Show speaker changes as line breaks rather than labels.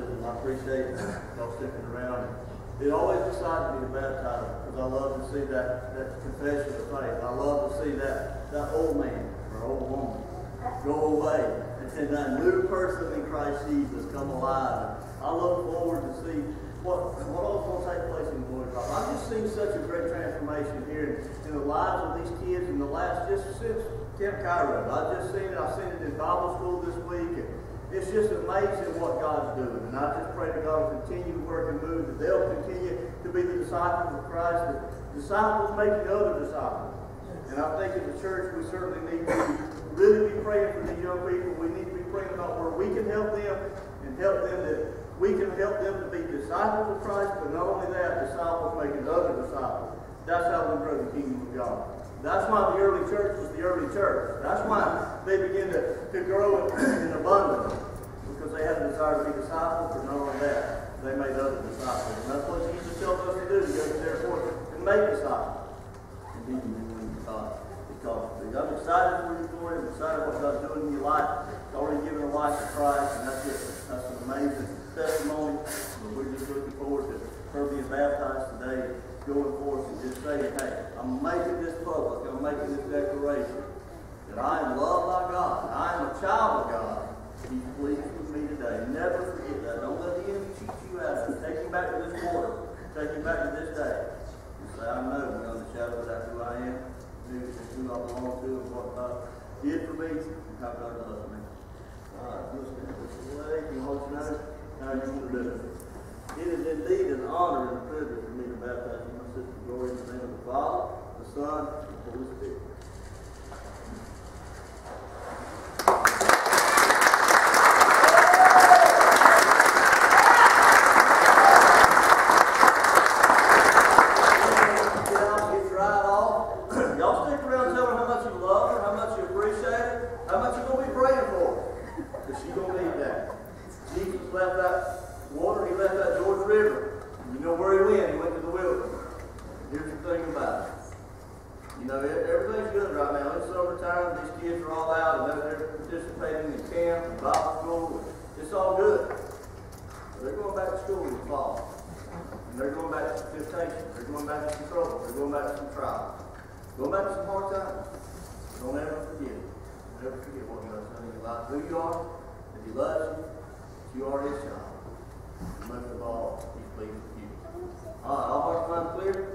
baptism. I appreciate y'all sticking around. It always excites me to baptize because I love to see that, that confession of faith. I love to see that, that old man or old woman go away and that new person in Christ Jesus come alive. I look forward to see what what all's going to take place in Glory Drop. I've just seen such a great transformation here in, in the lives of these kids in the last just since Camp Cairo. I've just seen it. I've seen it in Bible school this week. And, it's just amazing what God's doing. And I just pray that God will continue to work and move, that they'll continue to be the disciples of Christ, the disciples making other disciples. And I think as a church, we certainly need to really be praying for these young people. We need to be praying about where we can help them and help them that we can help them to be disciples of Christ, but not only that, disciples making other disciples. That's how we grow the kingdom of God. That's why the early church was the early church. That's why they began to, to grow in, in abundance. Because they had a desire to be disciples, but not only that, they made other disciples. And that's what Jesus tells us to do, to go therefore and make disciples. And be God. Because I'm excited for your glory, I'm excited what God's doing in your life. It's already given a life to Christ, and that's just that's an amazing testimony. But we're just looking forward to her being baptized today going forth just saying, hey, I'm making this public, I'm making this declaration that I am loved by God, I am a child of God. He's pleased with me today. Never forget that. Don't let the enemy cheat you out of it. Take him back to this quarter. Take you back to this day. And say, I know beyond the shadow that who I am, who, who I belong to, and what God did for me, and how God loves me. All right, let's get this away. You hold your nose. Now you want to do it. It is indeed an honor and a privilege for me to baptize you, my sister Glory, in the name of the Father, the Son, and the Holy Spirit. Left that water, he left that Jordan River. You know where he went? He went to the wilderness. Here's the thing about it. You know, everything's good right now. It's summertime, these kids are all out, and they're, participating in camp and Bible school. It's all good. They're going back to school in the fall. And they're going back to temptation. They're going back to some trouble. They're going back to some trials. Going back to some hard times. Don't ever forget. Never forget what God's done in your life. Who you are, that He loves you, that you are His child. And most of all, He's pleased with you. All right, all hearts and minds clear?